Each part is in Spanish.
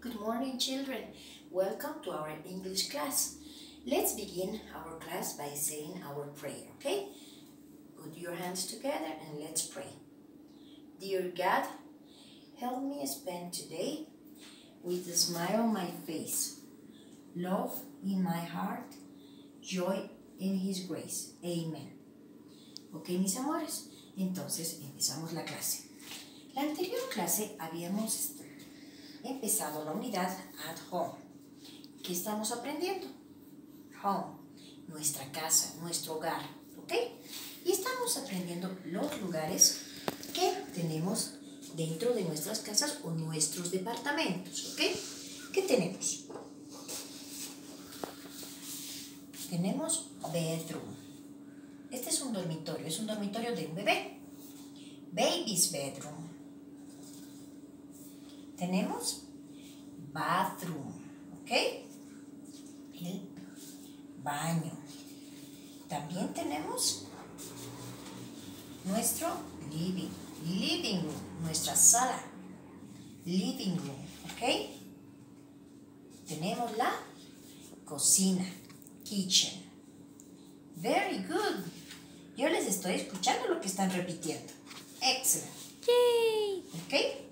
Good morning, children. Welcome to our English class. Let's begin our class by saying our prayer, okay? Put your hands together and let's pray. Dear God, help me spend today with a smile on my face, love in my heart, joy in His grace. Amen. Ok, mis amores, entonces empezamos la clase. La anterior clase habíamos empezado la unidad at home. ¿Qué estamos aprendiendo? Home, nuestra casa, nuestro hogar, ¿ok? Y estamos aprendiendo los lugares que tenemos dentro de nuestras casas o nuestros departamentos, ¿ok? ¿Qué tenemos? Tenemos bedroom. Este es un dormitorio, es un dormitorio de un bebé. Baby's bedroom. Tenemos bathroom, ¿ok? El baño. También tenemos nuestro living, living room, nuestra sala, living room, ¿ok? Tenemos la cocina, kitchen. Very good. Yo les estoy escuchando lo que están repitiendo. Excellent. Yay! ¿Ok?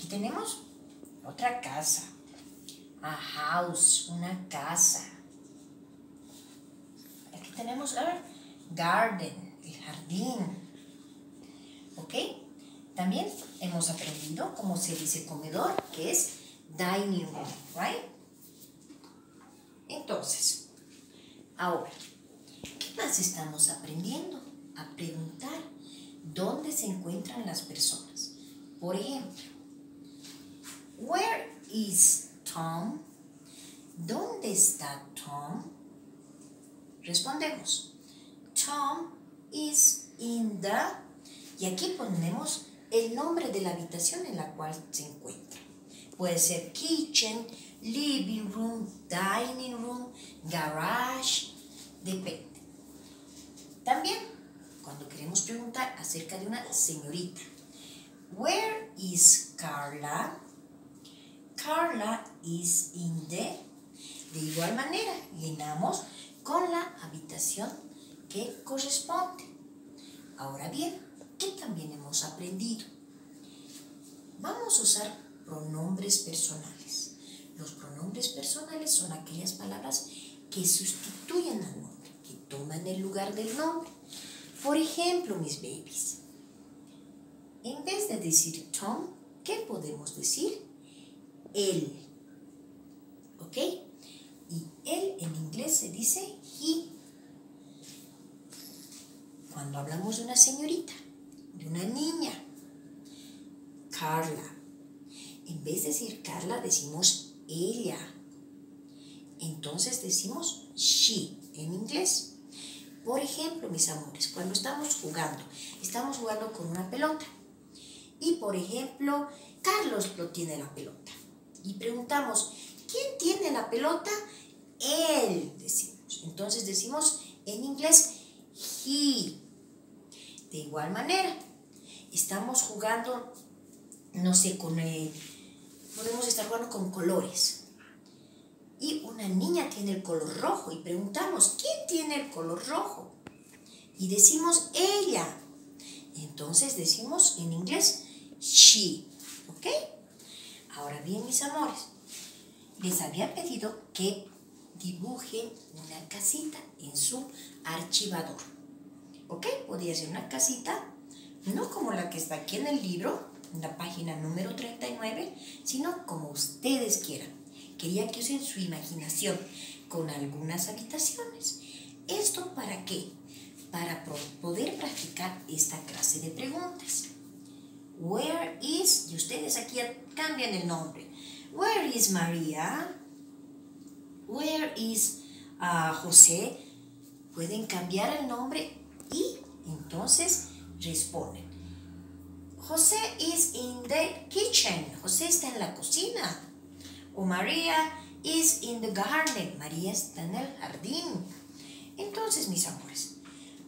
Aquí tenemos otra casa. A house, una casa. Aquí tenemos garden, el jardín. ¿Ok? También hemos aprendido cómo se dice comedor, que es dining room, right? Entonces, ahora, ¿qué más estamos aprendiendo? A preguntar dónde se encuentran las personas. Por ejemplo, Where is Tom? ¿Dónde está Tom? Respondemos. Tom is in the... Y aquí ponemos el nombre de la habitación en la cual se encuentra. Puede ser kitchen, living room, dining room, garage, depende. También cuando queremos preguntar acerca de una señorita. Where is Carla? Carla is in the. De igual manera, llenamos con la habitación que corresponde. Ahora bien, ¿qué también hemos aprendido? Vamos a usar pronombres personales. Los pronombres personales son aquellas palabras que sustituyen al nombre, que toman el lugar del nombre. Por ejemplo, mis babies, en vez de decir Tom, ¿qué podemos decir? Él. ¿Ok? Y él en inglés se dice he. Cuando hablamos de una señorita, de una niña, Carla. En vez de decir Carla, decimos ella. Entonces decimos she en inglés. Por ejemplo, mis amores, cuando estamos jugando, estamos jugando con una pelota. Y por ejemplo, Carlos lo tiene la pelota. Y preguntamos, ¿quién tiene la pelota? Él, decimos. Entonces decimos en inglés he. De igual manera, estamos jugando, no sé, con... eh, podemos estar jugando con colores. Y una niña tiene el color rojo y preguntamos, ¿quién tiene el color rojo? Y decimos ella. Entonces decimos en inglés she. ¿Ok? Ahora bien, mis amores, les había pedido que dibujen una casita en su archivador. ¿Ok? Podría ser una casita, no como la que está aquí en el libro, en la página número 39, sino como ustedes quieran. Quería que usen su imaginación con algunas habitaciones. ¿Esto para qué? Para poder practicar esta clase de preguntas. Where is, y ustedes aquí cambian el nombre. Where is María? Where is ah, José? Pueden cambiar el nombre y entonces responden. José is in the kitchen. José está en la cocina. O María is in the garden. María está en el jardín. Entonces, mis amores,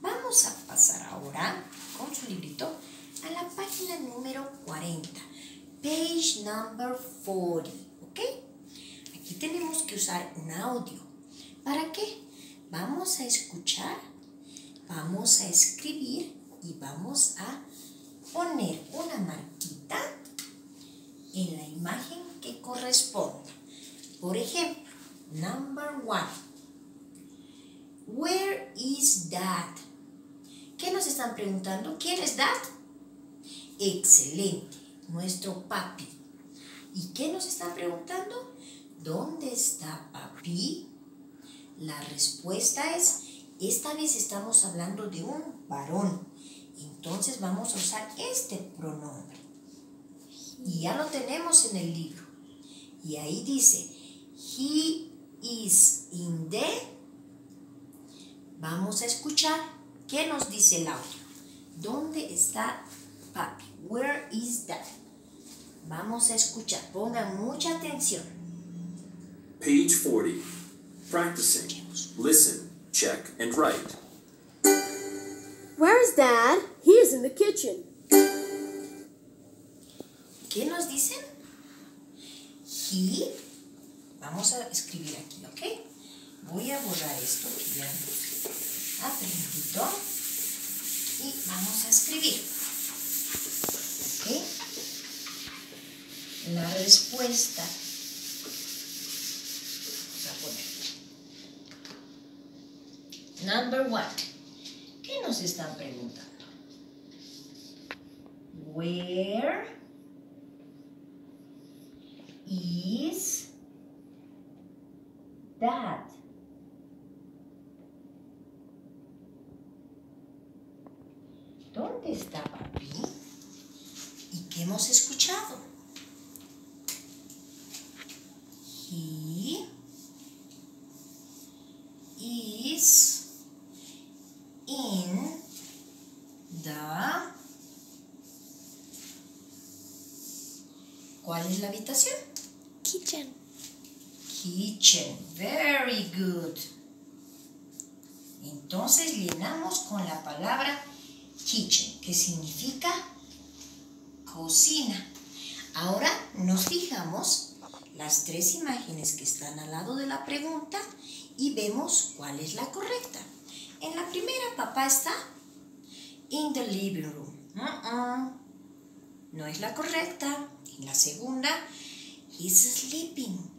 vamos a pasar ahora con su librito a la página número 40. Page number 40, ¿ok? Aquí tenemos que usar un audio. ¿Para qué? Vamos a escuchar, vamos a escribir y vamos a poner una marquita en la imagen que corresponda. Por ejemplo, number one. Where is dad? ¿Qué nos están preguntando? ¿Quién es dad? Excelente, nuestro papi. ¿Y qué nos están preguntando? ¿Dónde está papi? La respuesta es, esta vez estamos hablando de un varón. Entonces vamos a usar este pronombre. Y ya lo tenemos en el libro. Y ahí dice, he is in the... Vamos a escuchar qué nos dice el audio. ¿Dónde está papi? Where is that? Vamos a escuchar. Pongan mucha atención. Page 40. Practicing. Listen, check, and write. Where is Dad? He is in the kitchen. ¿Qué nos dicen? He. Vamos a escribir aquí, ¿ok? Voy a borrar esto que ya. Y vamos a escribir. ¿Ok? La respuesta. Vamos a poner. Number one. ¿Qué nos están preguntando? Where is that? ¿Dónde está papi? ¿Y qué hemos escuchado? He is in the ¿Cuál es la habitación? Kitchen. Kitchen. Very good. Entonces llenamos con la palabra kitchen, que significa cocina. Ahora nos fijamos las tres imágenes que están al lado de la pregunta y vemos cuál es la correcta. En la primera, papá está in the living room. No es la correcta. En la segunda, he's sleeping.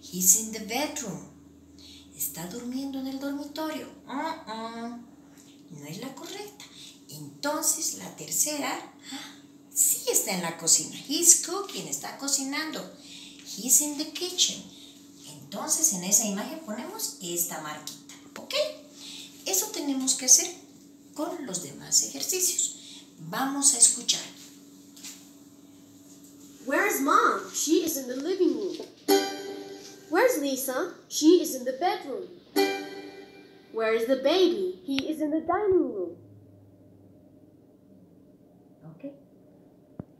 He's in the bedroom. Está durmiendo en el dormitorio. No es la correcta. Entonces, la tercera, sí está en la cocina. He's cooking, está cocinando. He's in the kitchen. Entonces, en esa imagen ponemos esta marquita. ¿Ok? Eso tenemos que hacer con los demás ejercicios. Vamos a escuchar. Where's Mom? She is in the living room. Where's Lisa? She is in the bedroom. Where is the baby? He is in the dining room. ¿Ok?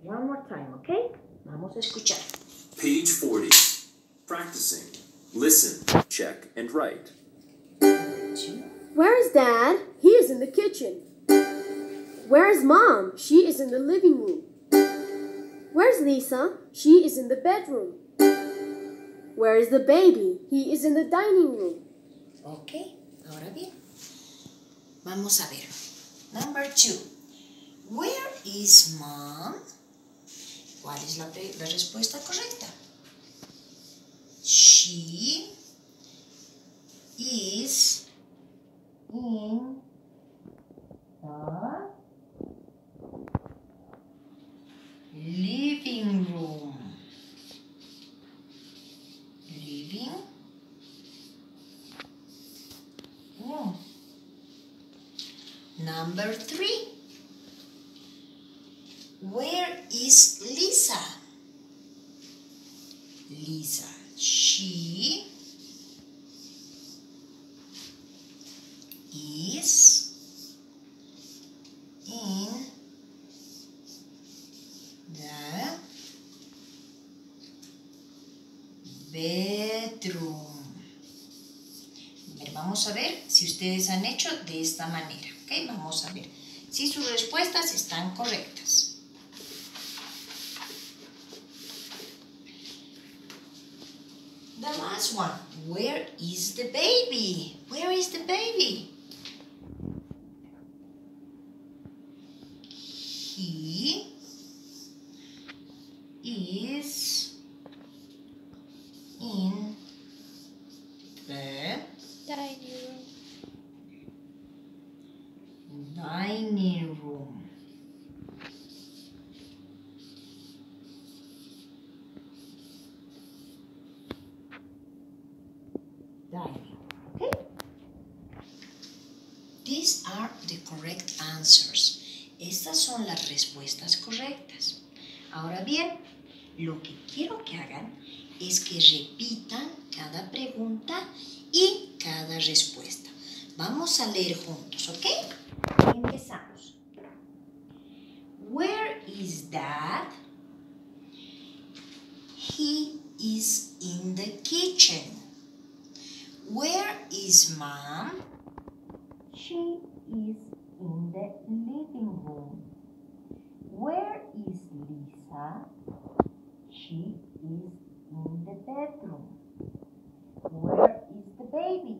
One more time, ¿ok? Vamos a escuchar. Page 40. Practicing. Listen, check, and write. Where is Dad? He is in the kitchen. Where is Mom? She is in the living room. Where's Lisa? She is in the bedroom. Where is the baby? He is in the dining room. Ok, ahora bien. Vamos a ver. Number two. Where is mom? ¿Cuál es la, la respuesta correcta? She is in the living room. Living room. Number three. is in the bedroom. Vamos a ver si ustedes han hecho de esta manera. ¿okay? Vamos a ver si sus respuestas están correctas. The last one. Where is the baby? Where is the baby? Is in the Dining room. dining room. Dining. Okay? These are the correct answers. Estas son las respuestas correctas. Ahora bien, lo que quiero que hagan es que repitan cada pregunta y cada respuesta. Vamos a leer juntos, ¿ok? Empezamos. Where is dad? He is in the kitchen. Where is mom? She is in the living room. Where is Lisa? She is in the bedroom. Where is the baby?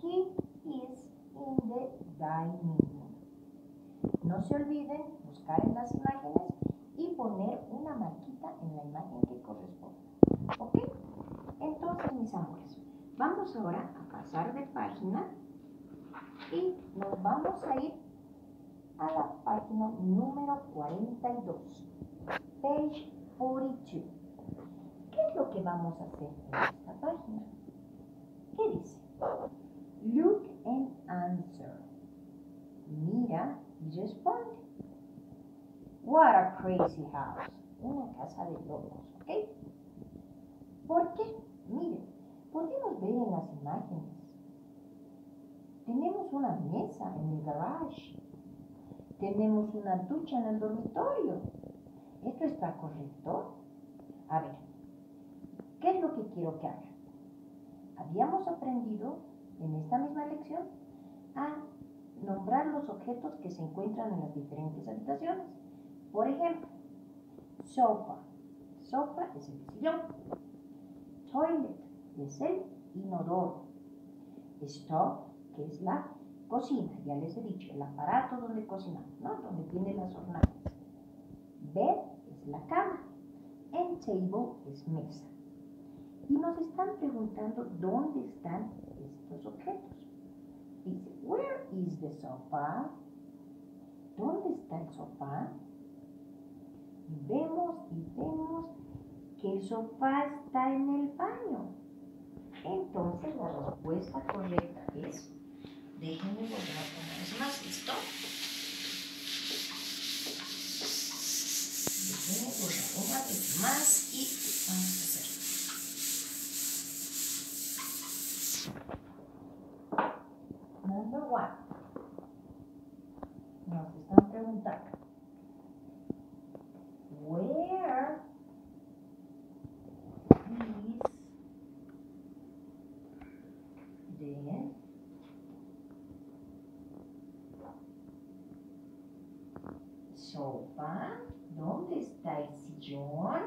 He is in the dining room. No se olviden buscar en las imágenes y poner una marquita en la imagen que corresponde. ¿Ok? Entonces, mis amores, vamos ahora a pasar de página y nos vamos a ir a la página número 42. Page 42. ¿Qué es lo que vamos a hacer en esta página? ¿Qué dice? Look and answer. Mira y responde. What a crazy house. Una casa de locos, ¿ok? ¿Por qué? Miren, podemos ver en las imágenes. Tenemos una mesa en el garage. Tenemos una ducha en el dormitorio. ¿Esto está correcto? A ver, ¿qué es lo que quiero que hagan? Habíamos aprendido en esta misma lección a nombrar los objetos que se encuentran en las diferentes habitaciones. Por ejemplo, sofa. Sofa es el sillón. Toilet es el inodoro. Stove, que es la cocina, ya les he dicho, el aparato donde cocinamos, ¿no? Donde tiene las hornallas. Bed es la cama. And table es mesa. Y nos están preguntando dónde están estos objetos. Dice, where is the sofa? ¿Dónde está el sofá? Y vemos y vemos que el sofá está en el baño. Entonces la respuesta correcta es, déjenme volver una vez más, ¿listo? Más y vamos. Nos están preguntando. Where? ¿Dónde está el sillón?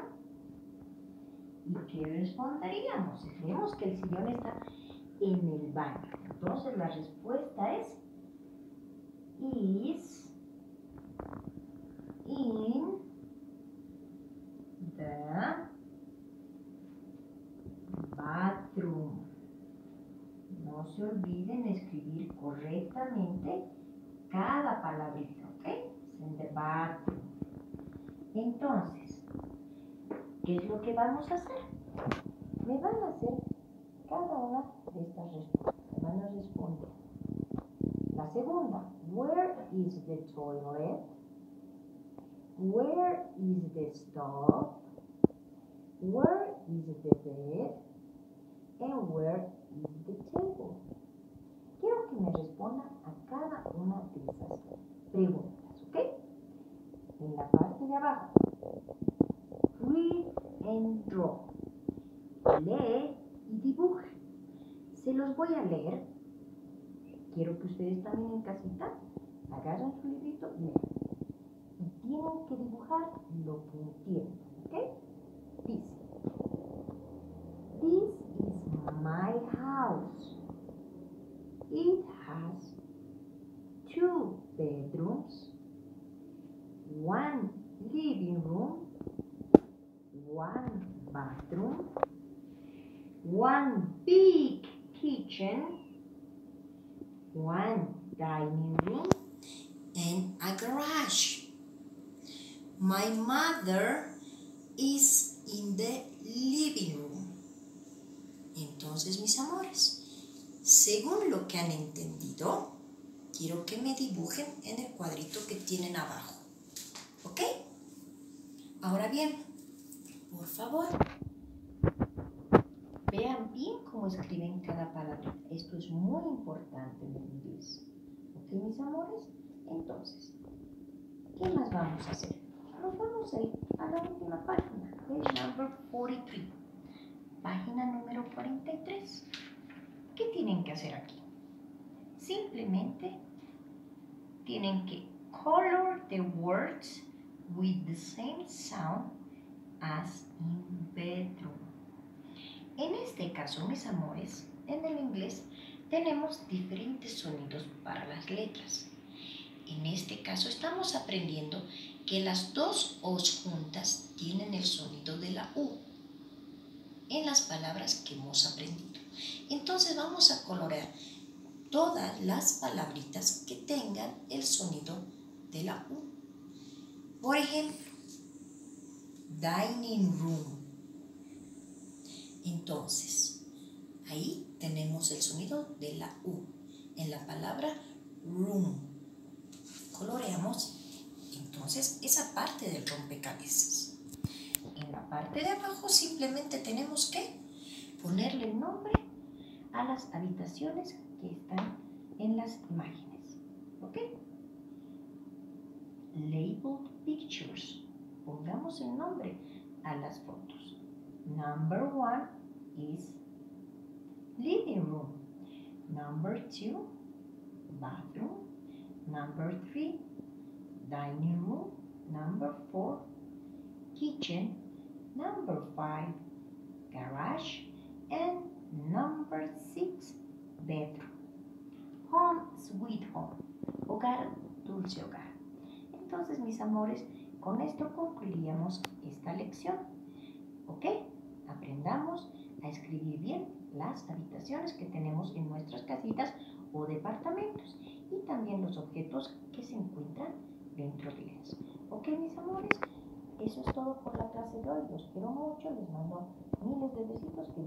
¿Y qué responderíamos? Si creemos que el sillón está en el baño. Entonces la respuesta es is in the bathroom. No se olviden escribir correctamente cada palabrita, ¿ok? In the bathroom. Entonces, ¿qué es lo que vamos a hacer? Me van a hacer cada una de estas respuestas. Me van a responder. La segunda, where is the toilet? Where is the stove? Where is the bed? And where is the table? Quiero que me respondan a cada una de esas preguntas. En la parte de abajo, read and draw. Lee y dibuja. Se los voy a leer. Quiero que ustedes también en casita agarren su librito y lean. Y tienen que dibujar lo que entiendan, ¿ok? Dice, This house. It has two bedrooms, one living room, one bathroom, one big kitchen, one dining room, and a garage. My mother is in the living room. Entonces, mis amores, según lo que han entendido, quiero que me dibujen en el cuadrito que tienen abajo. ¿Ok? Ahora bien, por favor, vean bien cómo escriben cada palabra. Esto es muy importante en el inglés. ¿Ok, mis amores? Entonces, ¿qué más vamos a hacer? Nos vamos a ir a la última página, page number 43. Página número 43. ¿Qué tienen que hacer aquí? Simplemente tienen que color the words with the same sound as in bedroom. En este caso, mis amores, en el inglés tenemos diferentes sonidos para las letras. En este caso estamos aprendiendo que las dos O's juntas tienen el sonido de la U en las palabras que hemos aprendido. Entonces vamos a colorear todas las palabritas que tengan el sonido de la U. Por ejemplo, dining room. Entonces, ahí tenemos el sonido de la U en la palabra room. Coloreamos entonces esa parte del rompecabezas. En la parte de abajo simplemente tenemos que ponerle nombre a las habitaciones que están en las imágenes. ¿Ok? Labeled pictures. Pongamos el nombre a las fotos. Number one is living room. Number two, bathroom. Number three, dining room. Number four, kitchen. Number five, garage. And number six, bedroom. Home, sweet home. Hogar, dulce hogar. Entonces, mis amores, con esto concluiríamos esta lección. ¿Ok? Aprendamos a escribir bien las habitaciones que tenemos en nuestras casitas o departamentos y también los objetos que se encuentran dentro de ellas. ¿Ok, mis amores? Eso es todo por la clase de hoy. Los quiero mucho. Les mando miles de besitos. Que